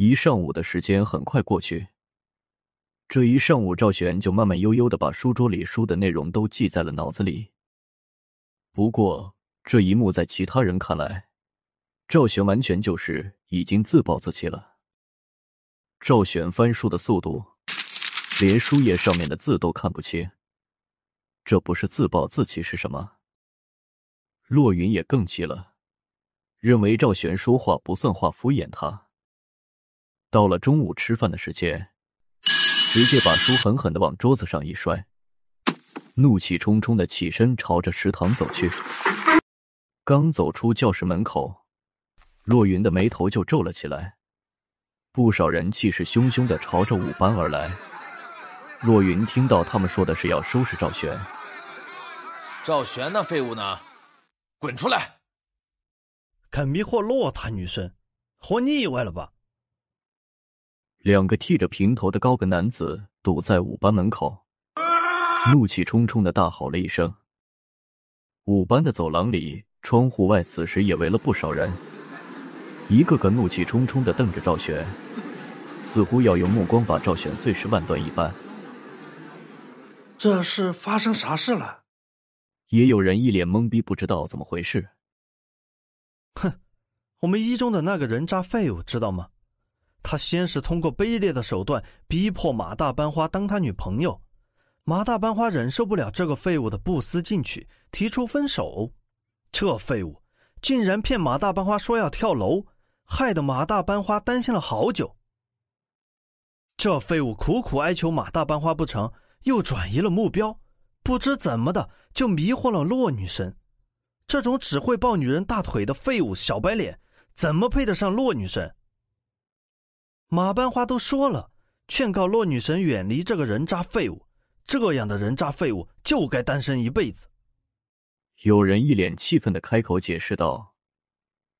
一上午的时间很快过去。这一上午，赵玄就慢慢悠悠的把书桌里书的内容都记在了脑子里。不过，这一幕在其他人看来，赵玄完全就是已经自暴自弃了。赵玄翻书的速度，连书页上面的字都看不清。这不是自暴自弃是什么？洛云也更气了，认为赵玄说话不算话，敷衍他。到了中午吃饭的时间，直接把书狠狠的往桌子上一摔，怒气冲冲的起身朝着食堂走去。刚走出教室门口，洛云的眉头就皱了起来。不少人气势汹汹的朝着五班而来。洛云听到他们说的是要收拾赵玄，赵玄那废物呢？滚出来！敢迷惑洛大女神，活腻歪了吧？两个剃着平头的高个男子堵在五班门口，怒气冲冲的大吼了一声。五班的走廊里，窗户外此时也围了不少人，一个个怒气冲冲的瞪着赵玄，似乎要用目光把赵玄碎尸万段一般。这是发生啥事了？也有人一脸懵逼，不知道怎么回事。哼，我们一中的那个人渣废物，知道吗？他先是通过卑劣的手段逼迫马大班花当他女朋友，马大班花忍受不了这个废物的不思进取，提出分手。这废物竟然骗马大班花说要跳楼，害得马大班花担心了好久。这废物苦苦哀求马大班花不成，又转移了目标。不知怎么的，就迷惑了洛女神。这种只会抱女人大腿的废物小白脸，怎么配得上洛女神？马班花都说了，劝告洛女神远离这个人渣废物。这样的人渣废物就该单身一辈子。有人一脸气愤的开口解释道。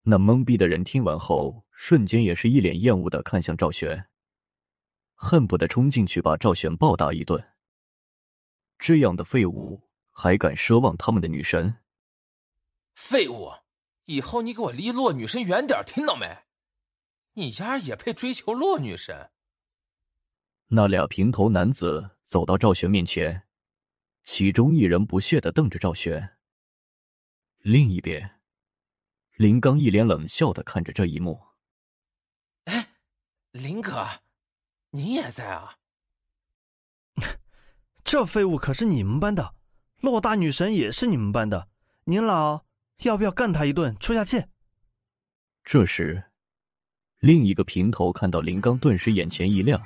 那懵逼的人听完后，瞬间也是一脸厌恶的看向赵玄，恨不得冲进去把赵玄暴打一顿。这样的废物还敢奢望他们的女神？废物！以后你给我离洛女神远点，听到没？你丫也配追求洛女神？那俩平头男子走到赵玄面前，其中一人不屑的瞪着赵玄。另一边，林刚一脸冷笑的看着这一幕。哎，林哥，你也在啊？这废物可是你们班的，洛大女神也是你们班的，您老要不要干他一顿出下气？这时，另一个平头看到林刚，顿时眼前一亮，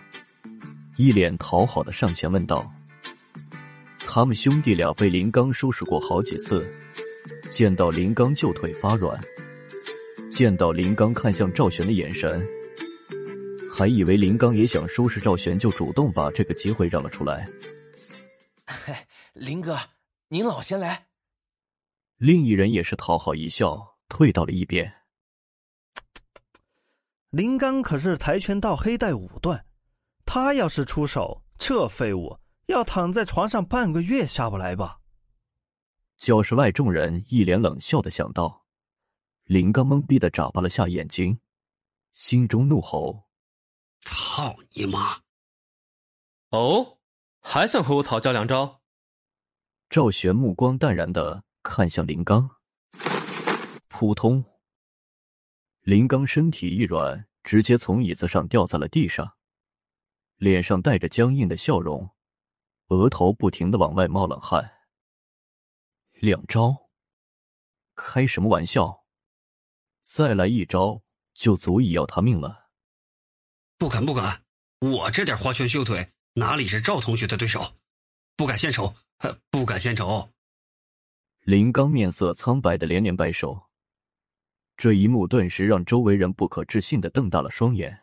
一脸讨好的上前问道：“他们兄弟俩被林刚收拾过好几次，见到林刚就腿发软，见到林刚看向赵玄的眼神，还以为林刚也想收拾赵玄，就主动把这个机会让了出来。”林哥，您老先来。另一人也是讨好一笑，退到了一边。林刚可是跆拳道黑带五段，他要是出手，这废物要躺在床上半个月下不来吧？教室外众人一脸冷笑的想到，林刚懵逼的眨巴了下眼睛，心中怒吼：“操你妈！”哦。还想和我讨教两招？赵玄目光淡然的看向林刚，扑通！林刚身体一软，直接从椅子上掉在了地上，脸上带着僵硬的笑容，额头不停的往外冒冷汗。两招？开什么玩笑？再来一招就足以要他命了！不敢不敢，我这点花拳绣腿。哪里是赵同学的对手？不敢献丑，不敢献丑。林刚面色苍白的连连摆手，这一幕顿时让周围人不可置信的瞪大了双眼。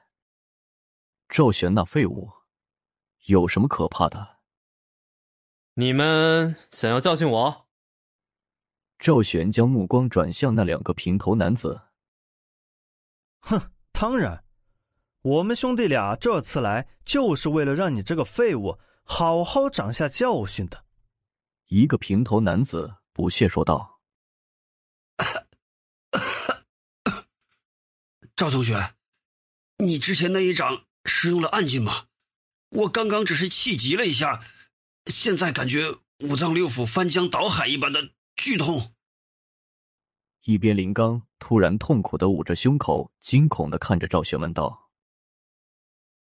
赵玄那废物，有什么可怕的？你们想要教训我？赵玄将目光转向那两个平头男子。哼，当然。我们兄弟俩这次来，就是为了让你这个废物好好长下教训的。一个平头男子不屑说道：“ 赵同学，你之前那一掌是用了暗劲吗？我刚刚只是气急了一下，现在感觉五脏六腑翻江倒海一般的剧痛。一边林刚突然痛苦的捂着胸口，惊恐的看着赵玄问道：“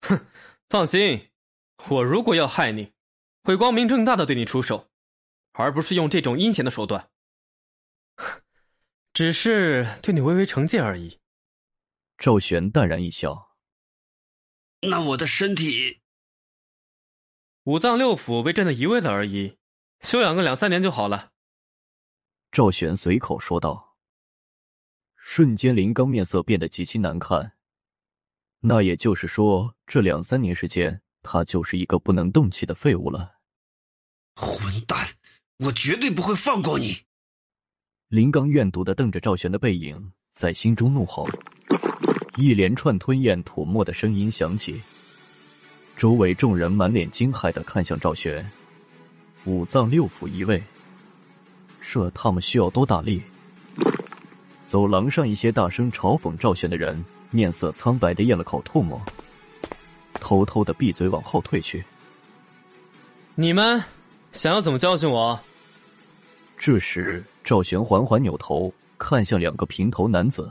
哼，放心，我如果要害你，会光明正大的对你出手，而不是用这种阴险的手段。只是对你微微惩戒而已。”赵玄淡然一笑：“那我的身体……五脏六腑被朕的移位了而已，休养个两三年就好了。”赵玄随口说道。瞬间，林刚面色变得极其难看。那也就是说，这两三年时间，他就是一个不能动气的废物了。混蛋！我绝对不会放过你！林刚怨毒的瞪着赵玄的背影，在心中怒吼。一连串吞咽吐沫的声音响起，周围众人满脸惊骇的看向赵玄。五脏六腑移位，这他们需要多大力？走廊上，一些大声嘲讽赵玄的人面色苍白的咽了口唾沫，偷偷的闭嘴往后退去。你们想要怎么教训我？这时，赵玄缓缓扭头看向两个平头男子。